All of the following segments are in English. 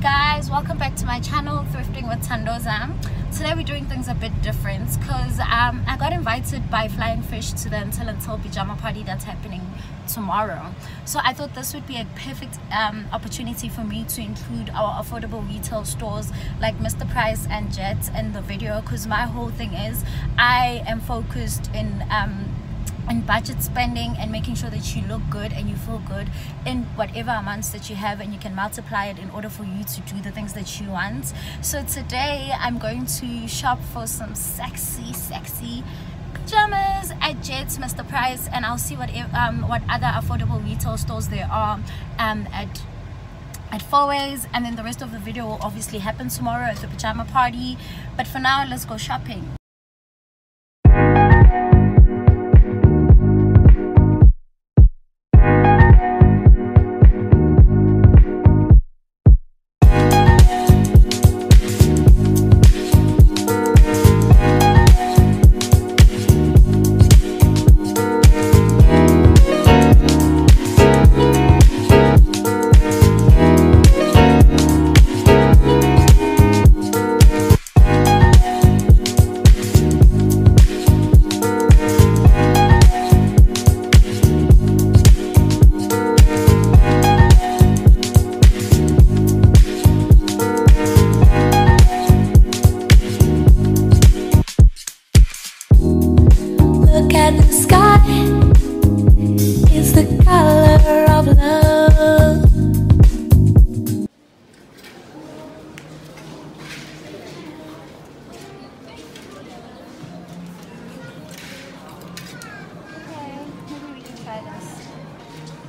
guys welcome back to my channel thrifting with ThandoZA today we're doing things a bit different because um, I got invited by Flying Fish to the Until Until pyjama party that's happening tomorrow so I thought this would be a perfect um, opportunity for me to include our affordable retail stores like Mr. Price and Jet in the video because my whole thing is I am focused in um, and budget spending and making sure that you look good and you feel good in whatever amounts that you have and you can multiply it in order for you to do the things that you want. So today i'm going to shop for some sexy sexy pajamas. At Jet's Mr. Price and I'll see what um, what other affordable retail stores there are um, at at Fourways. And then the rest of the video will obviously happen tomorrow at the pajama party. But for now let's go shopping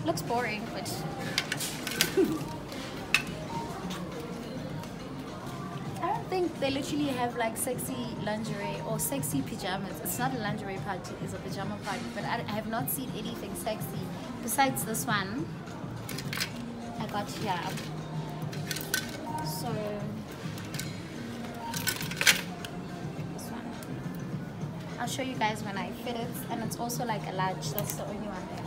looks boring, but I don't think they literally have like sexy lingerie or sexy pajamas. It's not a lingerie party, it's a pajama party, but I, have not seen anything sexy besides this one I got here. So. I'll show you guys when I fit it and it's also like a large, that's the only one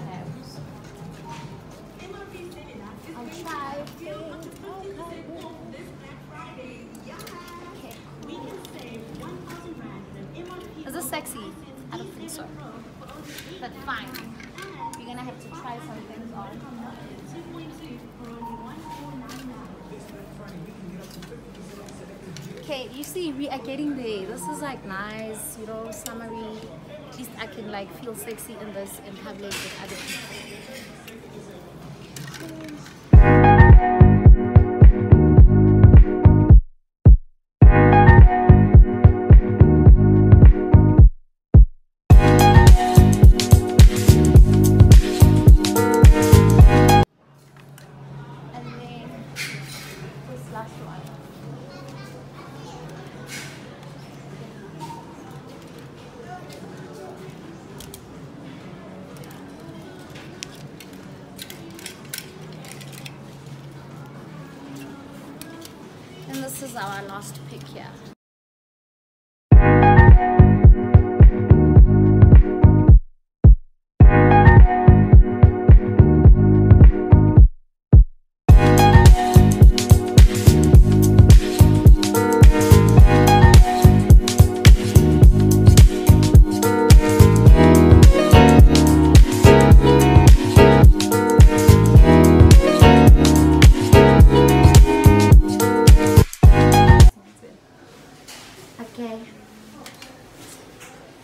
Is this sexy? I don't think so. But fine. You're gonna have to try some things on. Okay, you see, we are getting there. This is like nice, you know, summery. At least I can like feel sexy in this in public with other people. Is our last pick here.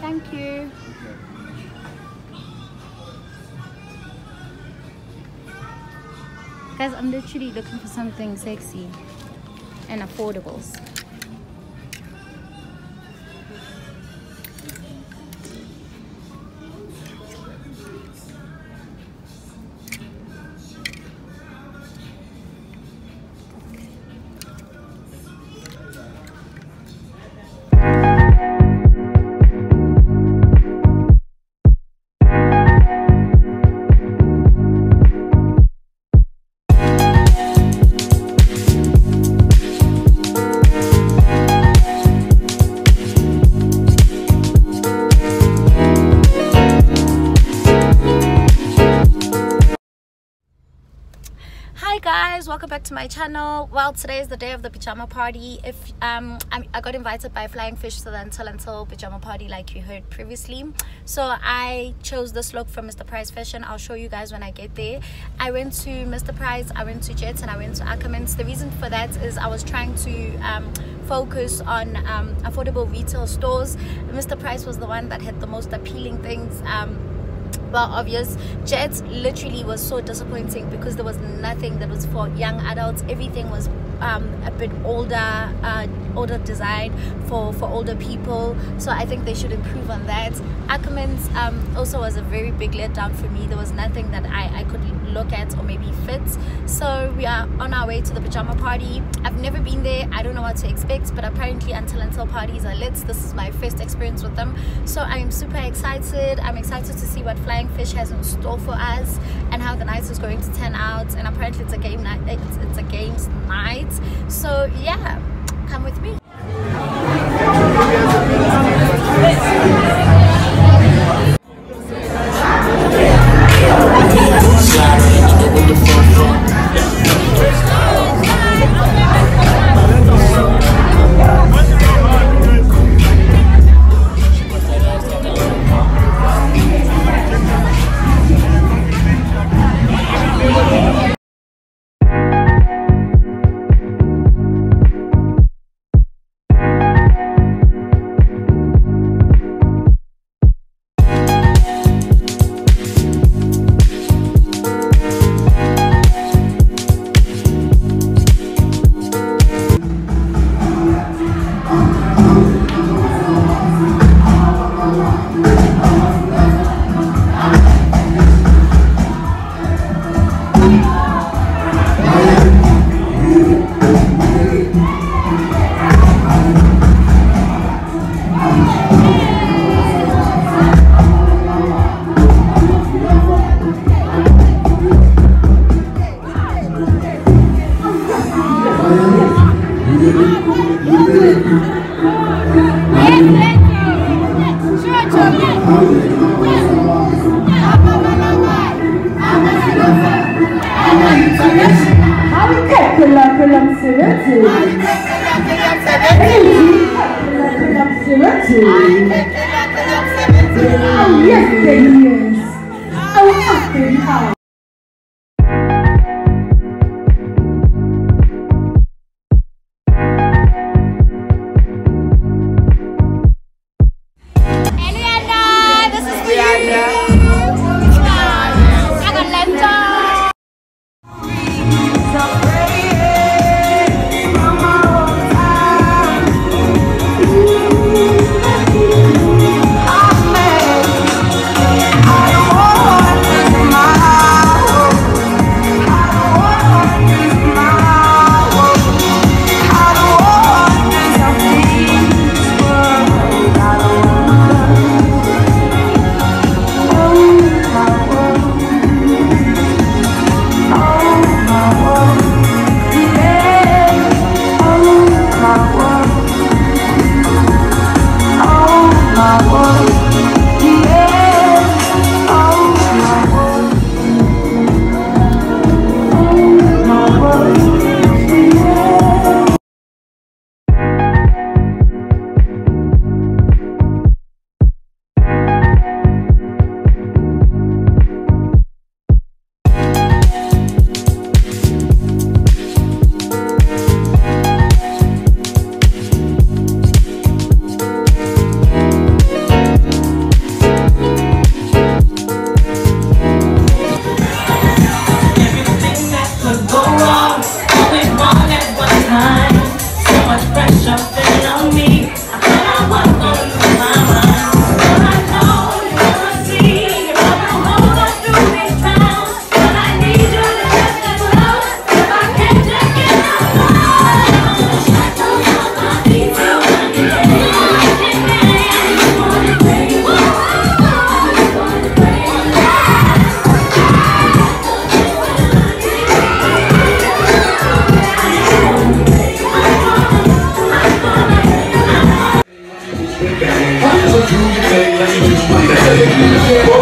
Thank you. Guys, I'm literally looking for something sexy and affordables. Hi guys. Welcome back to my channel. Well today is the day of the pajama party. If um I, I got invited by flying fish to the until until pajama party like you heard previously. So i chose this look from mr price fashion. I'll show you guys when i get there. I went to mr price i went to jets and i went to ackermans. The reason for that is i was trying to um focus on um, affordable retail stores. Mr price was the one that had the most appealing things um well obvious jets literally was so disappointing because there was nothing that was for young adults. Everything was um, a bit older uh, older design for for older people. So i think they should improve on that. Ackermans um, also was a very big letdown for me. There was nothing that i i could maybe fits. So we are on our way to the pajama party. I've never been there. I don't know what to expect but apparently until until parties are lit this is my first experience with them. So i'm super excited. I'm excited to see what flying fish has in store for us and how the night is going to turn out. And apparently it's a game night it's, it's a games night. So yeah come with me Oh, yes, baby, yes. Oh, yes, oh. Thing, you